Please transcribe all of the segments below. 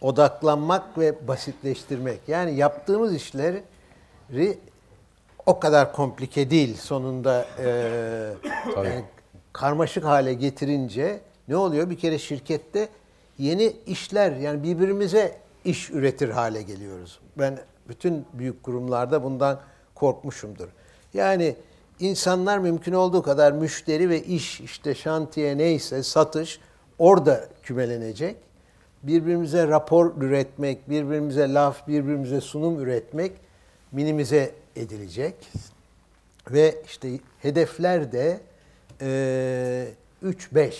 odaklanmak ve basitleştirmek. Yani yaptığımız işleri o kadar komplike değil sonunda e, yani karmaşık hale getirince ne oluyor? Bir kere şirkette yeni işler yani birbirimize iş üretir hale geliyoruz. Ben bütün büyük kurumlarda bundan korkmuşumdur. Yani insanlar mümkün olduğu kadar müşteri ve iş işte şantiye neyse satış orada kümelenecek. Birbirimize rapor üretmek, birbirimize laf, birbirimize sunum üretmek minimize edilecek. Ve işte hedefler de e, 3-5.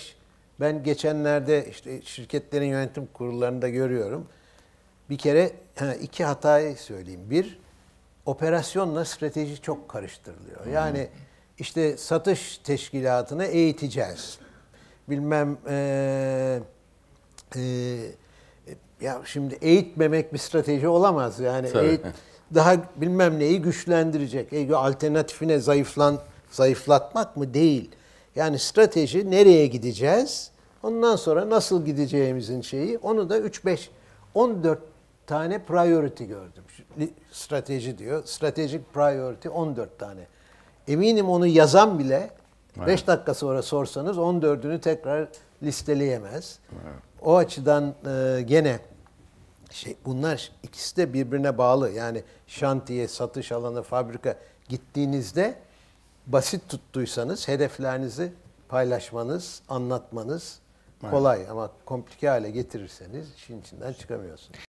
Ben geçenlerde işte şirketlerin yönetim kurullarında görüyorum. Bir kere iki hatayı söyleyeyim. Bir, operasyonla strateji çok karıştırılıyor. Yani işte satış teşkilatını eğiteceğiz. Bilmem e, e, ya şimdi eğitmemek bir strateji olamaz. Yani eğit, daha bilmem neyi güçlendirecek. E, alternatifine zayıflan zayıflatmak mı değil. Yani strateji nereye gideceğiz? Ondan sonra nasıl gideceğimizin şeyi onu da 3 5 14 tane priority gördüm. Strateji diyor. Strategic priority 14 tane. Eminim onu yazan bile 5 evet. dakika sonra sorsanız 14'ünü tekrar listeleyemez. Evet. O açıdan e, gene şey bunlar ikisi de birbirine bağlı. Yani şantiye, satış alanı, fabrika gittiğinizde basit tuttuysanız hedeflerinizi paylaşmanız, anlatmanız kolay ama komplike hale getirirseniz işin içinden çıkamıyorsunuz.